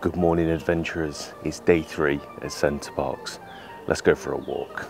Good morning, adventurers. It's day three at Center Parcs. Let's go for a walk.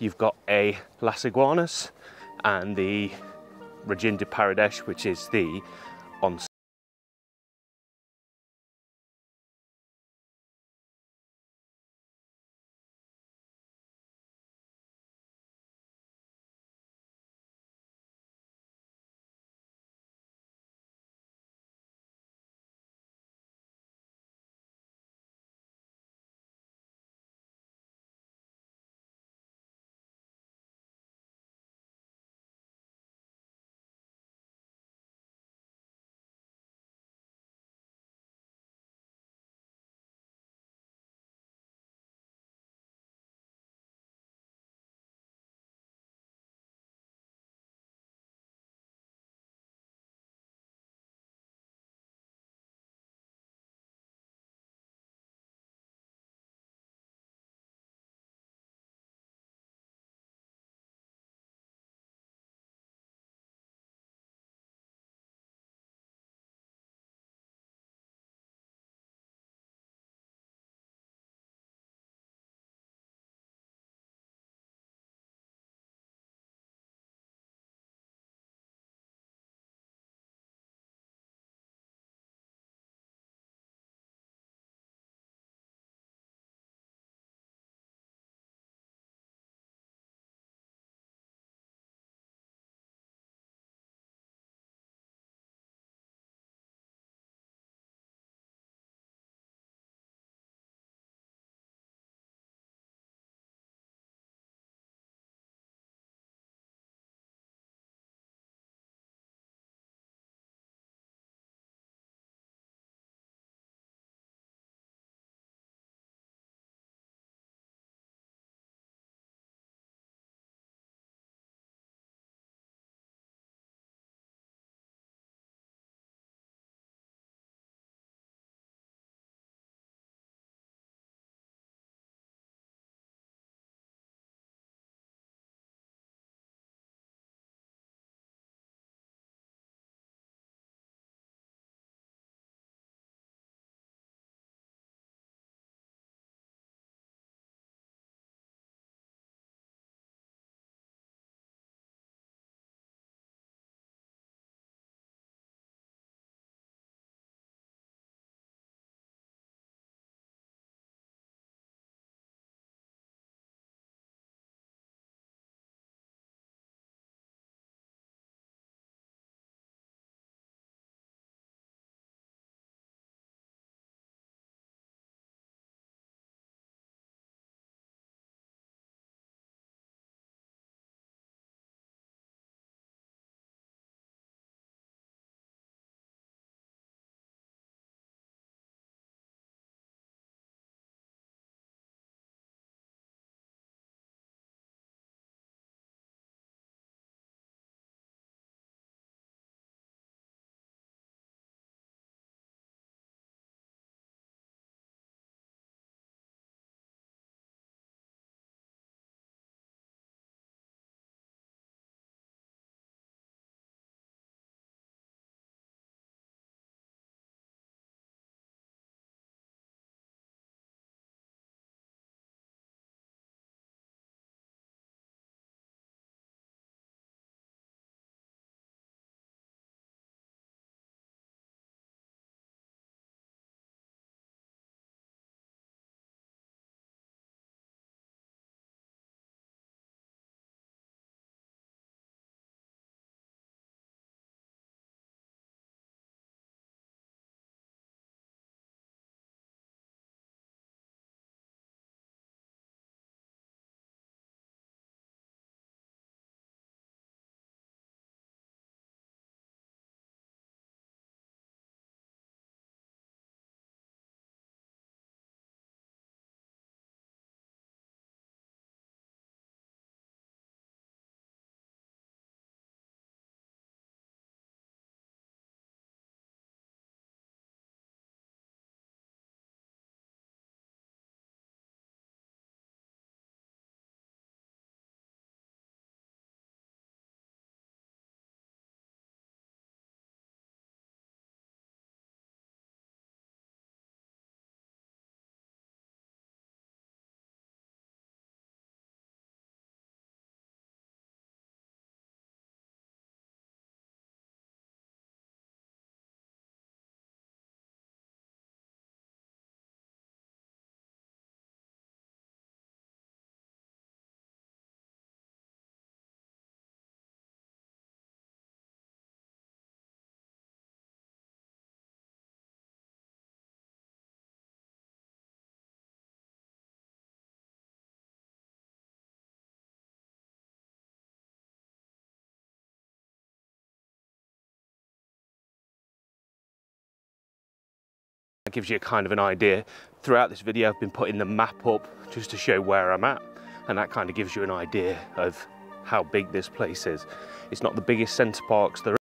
You've got a Las Iguanas and the Rajinda which is the on gives you a kind of an idea. Throughout this video, I've been putting the map up just to show where I'm at, and that kind of gives you an idea of how big this place is. It's not the biggest Center Parcs there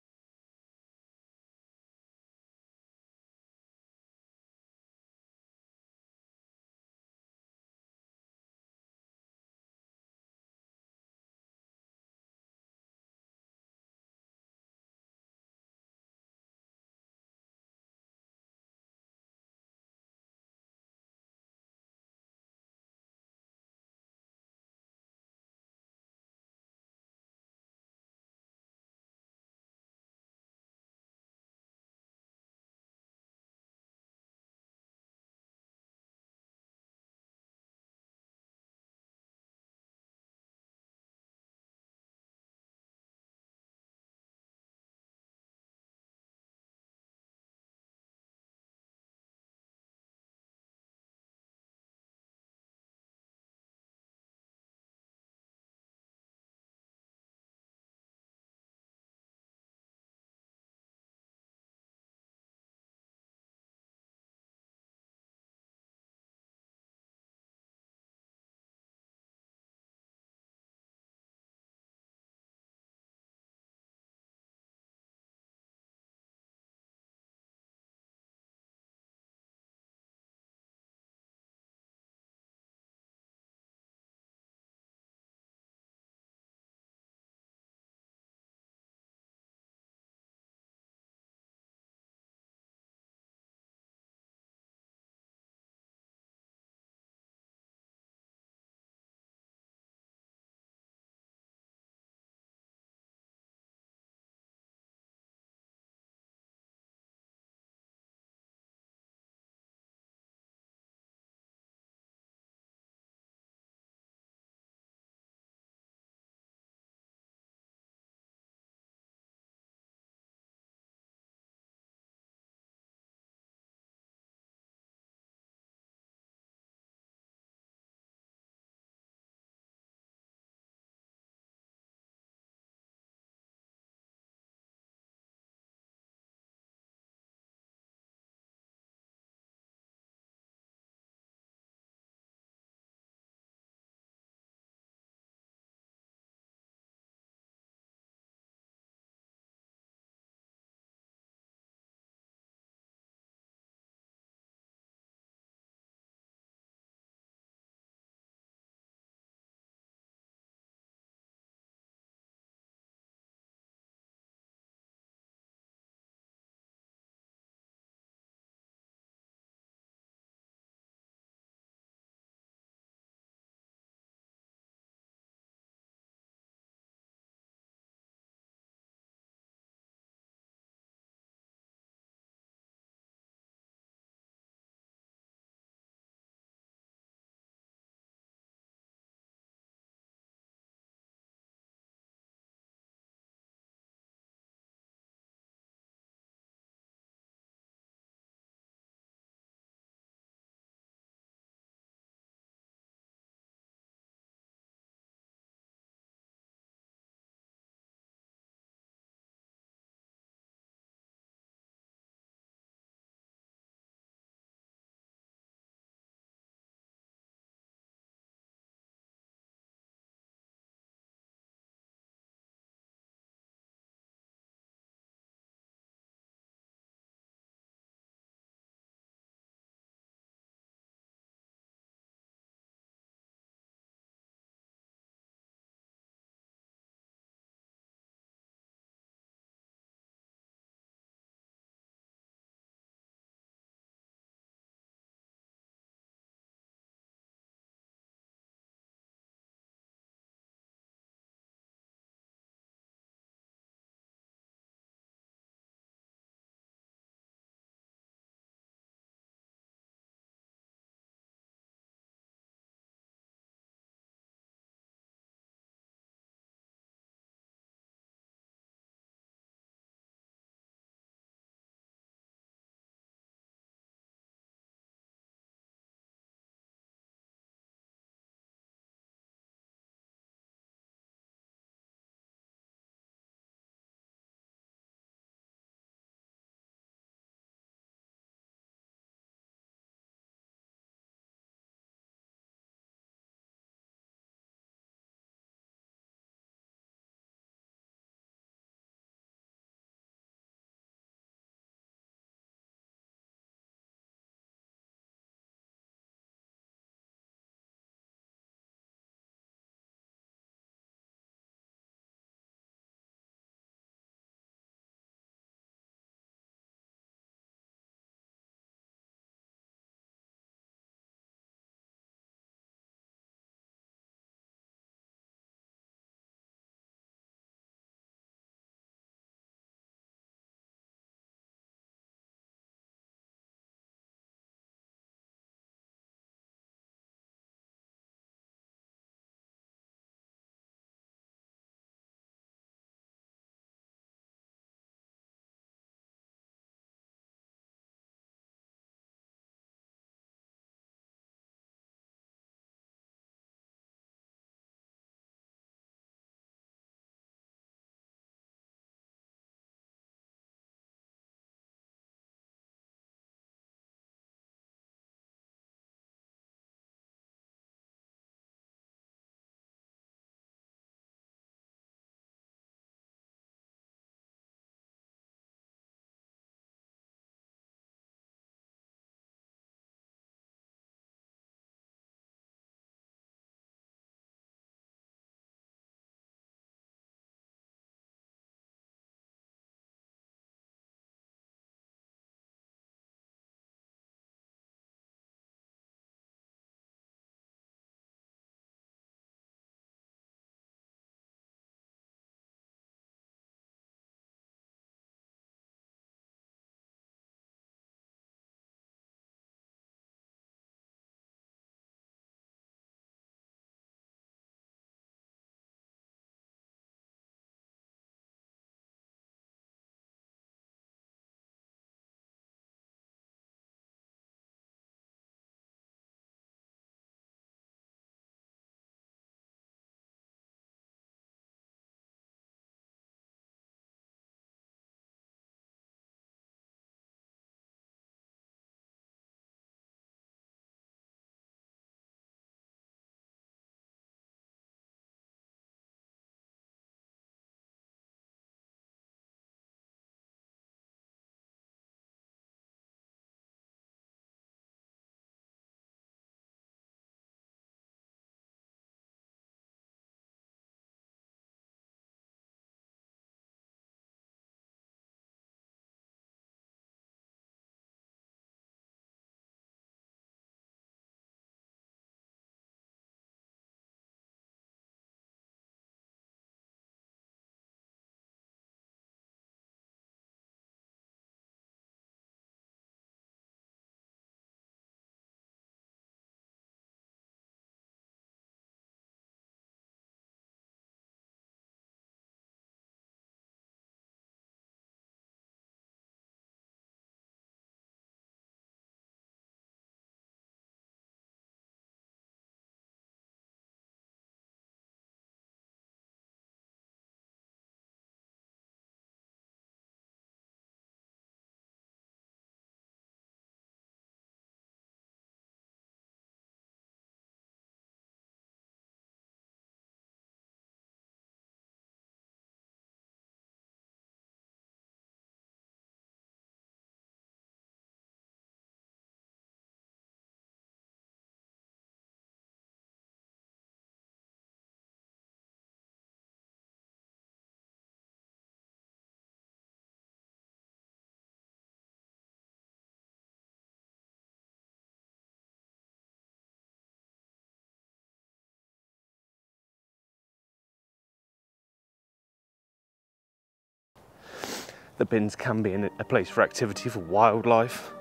the bins can be a place for activity for wildlife.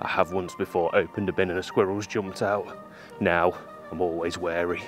I have once before opened a bin and a squirrel's jumped out. Now I'm always wary.